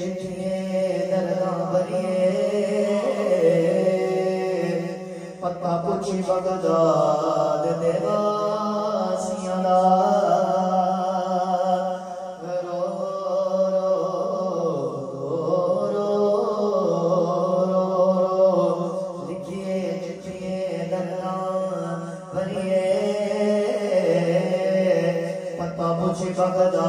चिझिये नरगां भरिय पुछी बगदाद तेसिया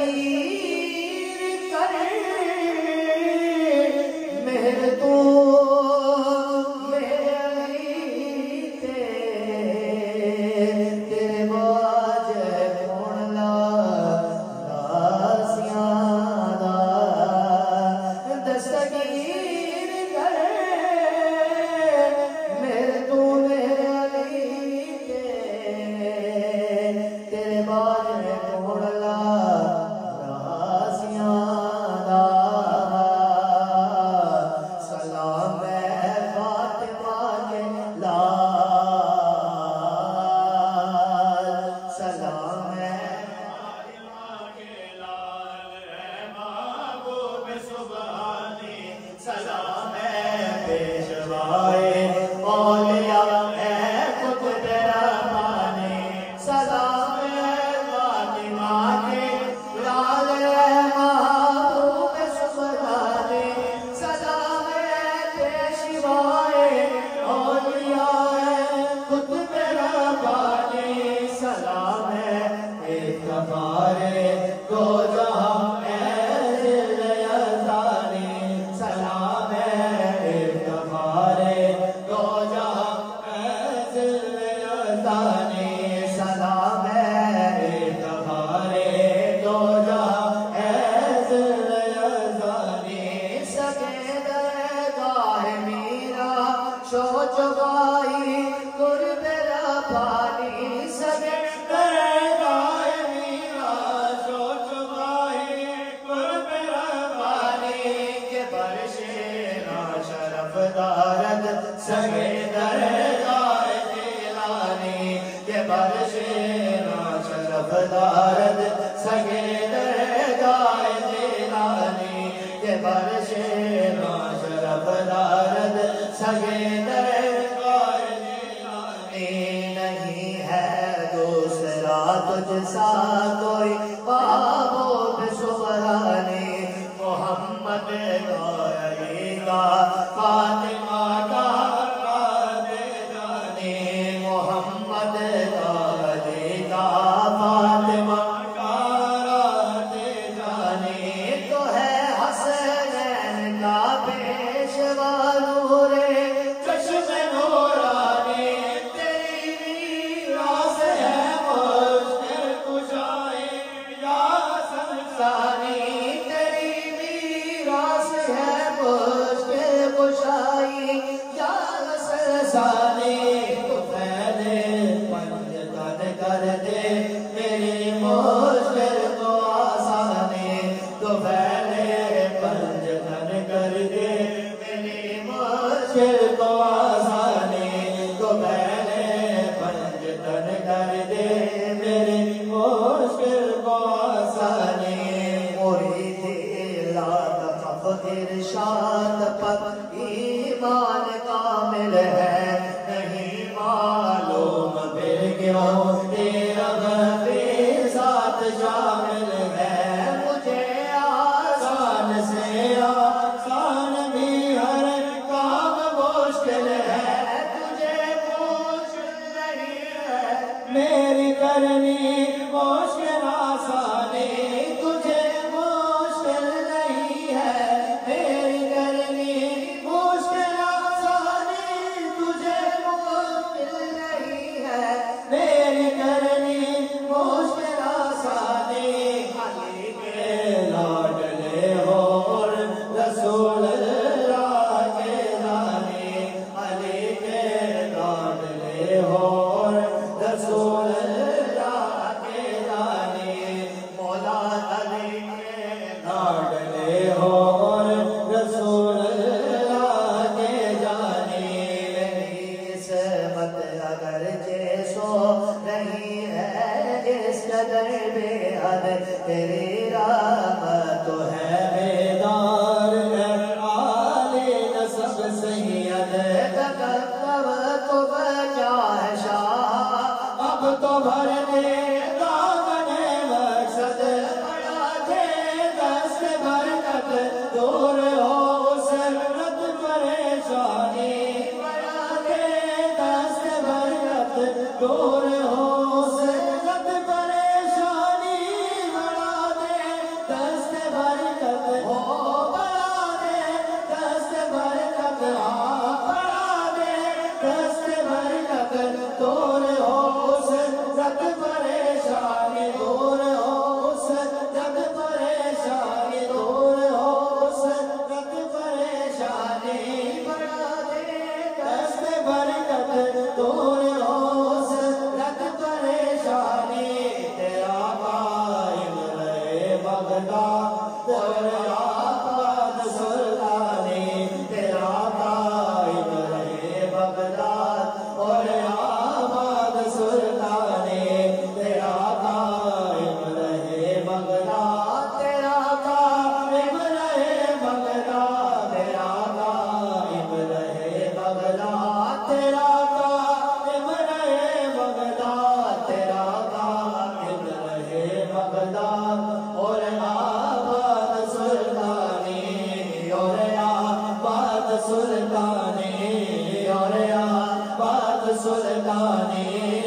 Thank you. سڳي در تاري آني بدي نا پارت سڳي شاد پر ایمان کامل ہے نہیں معلوم بے گراں ঘরে सुल्ताने